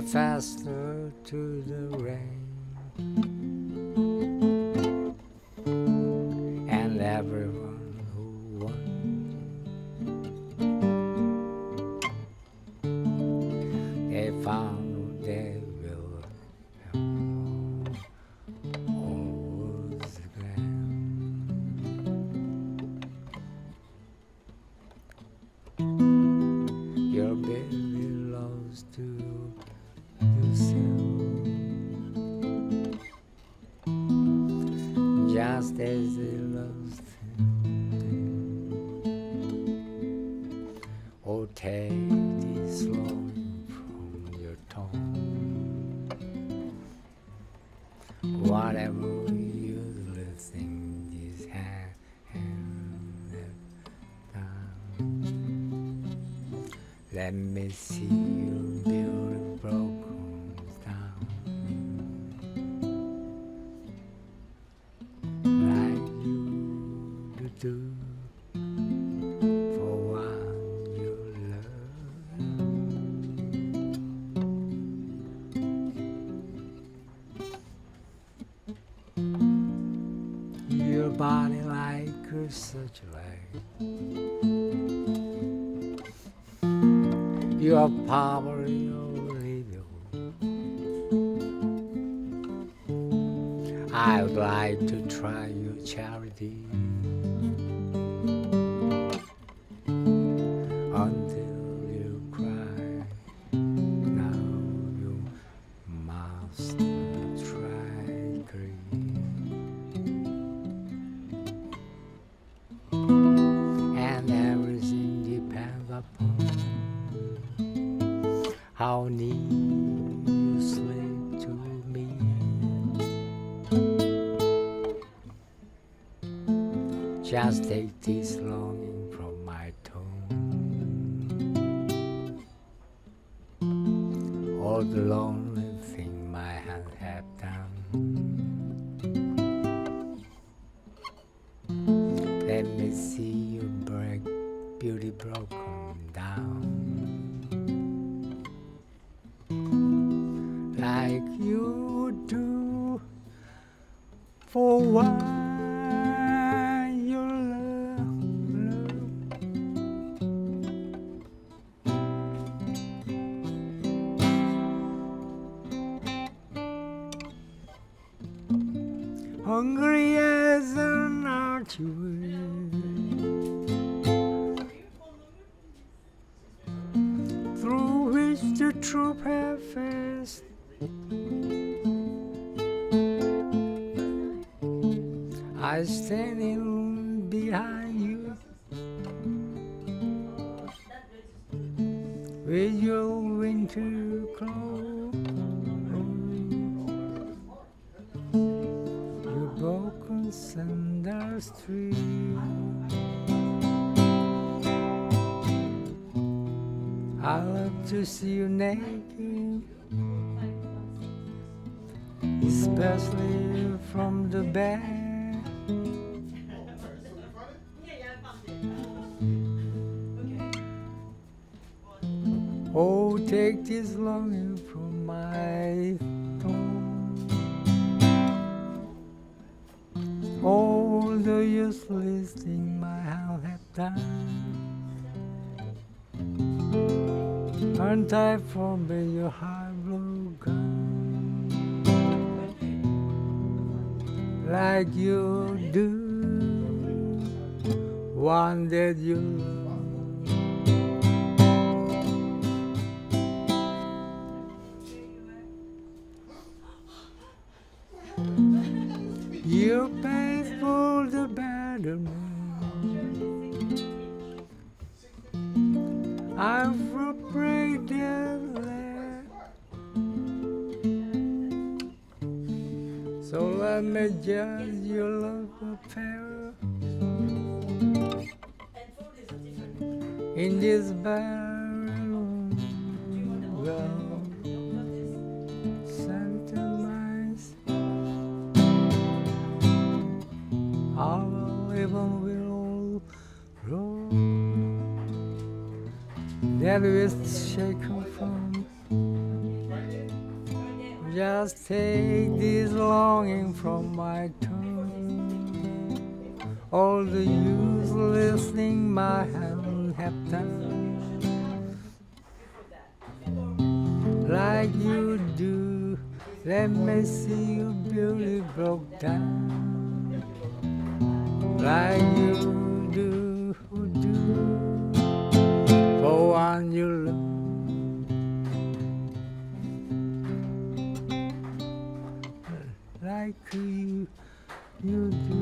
You're faster to the rain. And everyone Oh, take this longing from your tongue. Whatever you think is hand down. Let me see your beauty broken down. Like you do body like a searchlight. Your power, your radio. I would like to try your charity Just take this longing from my tone. All the lonely thing my hands have done. Let me see you break beauty broken down. Like you do for one Hungry as an archway through which the troop have passed. I standing behind you. With your winter clothes, sandals tree. I love to see you naked, especially from the back. Oh, take this longing from my the useless thing my hand have done. Untie for me your high blue gun, like you do, one that you love. You faithful the I've afraid that So let me judge your love affair. In this barren even will roll that is shaken from Just take this longing from my tongue. All the use listening my hand have done. Like you do, let me see you beauty broke down. Like you do, do for one you love. like you, you do.